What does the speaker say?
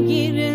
make it